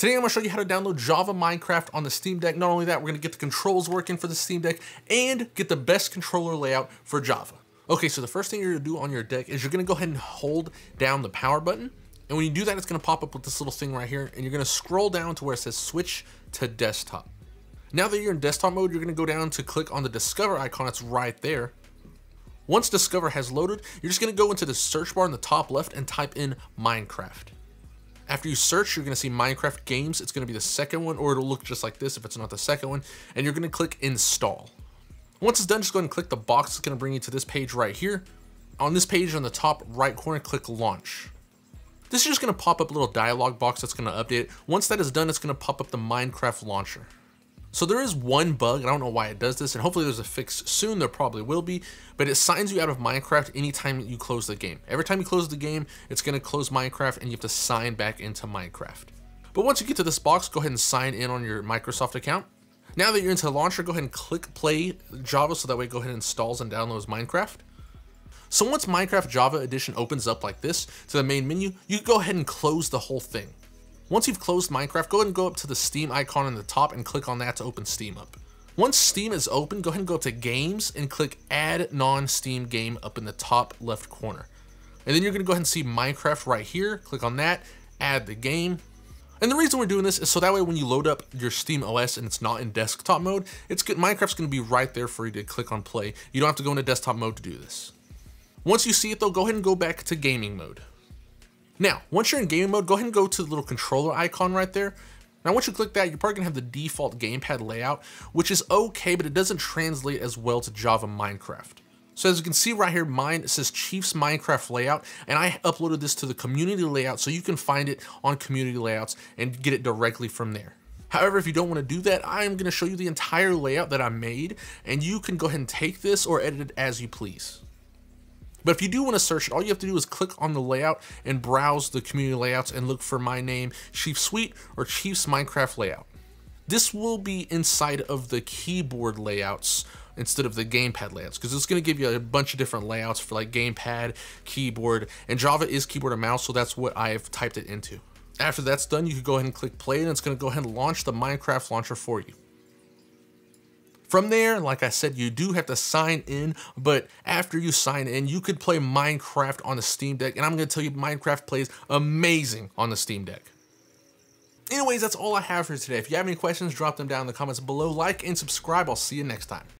Today I'm going to show you how to download Java Minecraft on the Steam Deck. Not only that, we're going to get the controls working for the Steam Deck and get the best controller layout for Java. Okay, so the first thing you're going to do on your deck is you're going to go ahead and hold down the power button. And when you do that, it's going to pop up with this little thing right here. And you're going to scroll down to where it says switch to desktop. Now that you're in desktop mode, you're going to go down to click on the Discover icon It's right there. Once Discover has loaded, you're just to go into the search bar in the top left and type in Minecraft. After you search, you're gonna see Minecraft Games. It's gonna be the second one, or it'll look just like this if it's not the second one. And you're gonna click Install. Once it's done, just go ahead and click the box. It's gonna bring you to this page right here. On this page on the top right corner, click Launch. This is just gonna pop up a little dialog box that's gonna update. Once that is done, it's gonna pop up the Minecraft launcher. So there is one bug, and I don't know why it does this, and hopefully there's a fix soon, there probably will be, but it signs you out of Minecraft anytime you close the game. Every time you close the game, it's gonna close Minecraft and you have to sign back into Minecraft. But once you get to this box, go ahead and sign in on your Microsoft account. Now that you're into the launcher, go ahead and click play Java so that way go ahead and installs and downloads Minecraft. So once Minecraft Java Edition opens up like this to the main menu, you go ahead and close the whole thing. Once you've closed Minecraft, go ahead and go up to the Steam icon in the top and click on that to open Steam up. Once Steam is open, go ahead and go to Games and click Add Non-Steam Game up in the top left corner. And then you're going to go ahead and see Minecraft right here. Click on that, add the game. And the reason we're doing this is so that way when you load up your Steam OS and it's not in desktop mode, it's good. Minecraft's going to be right there for you to click on play. You don't have to go into desktop mode to do this. Once you see it though, go ahead and go back to gaming mode. Now, once you're in gaming mode, go ahead and go to the little controller icon right there. Now, once you click that, you're probably gonna have the default gamepad layout, which is okay, but it doesn't translate as well to Java Minecraft. So as you can see right here, mine says Chiefs Minecraft layout, and I uploaded this to the community layout so you can find it on community layouts and get it directly from there. However, if you don't want to do that, I am going to show you the entire layout that I made, and you can go ahead and take this or edit it as you please. But if you do want to search it, all you have to do is click on the layout and browse the community layouts and look for my name, Chief Sweet or Chiefs Minecraft layout. This will be inside of the keyboard layouts instead of the gamepad layouts because it's going to give you a bunch of different layouts for like gamepad, keyboard, and Java is keyboard and mouse, so that's what I've typed it into. After that's done, you can go ahead and click play and it's going to go ahead and launch the Minecraft launcher for you. From there, like I said, you do have to sign in, but after you sign in, you could play Minecraft on the Steam Deck, and I'm to tell you Minecraft plays amazing on the Steam Deck. Anyways, that's all I have for today. If you have any questions, drop them down in the comments below. Like and subscribe. I'll see you next time.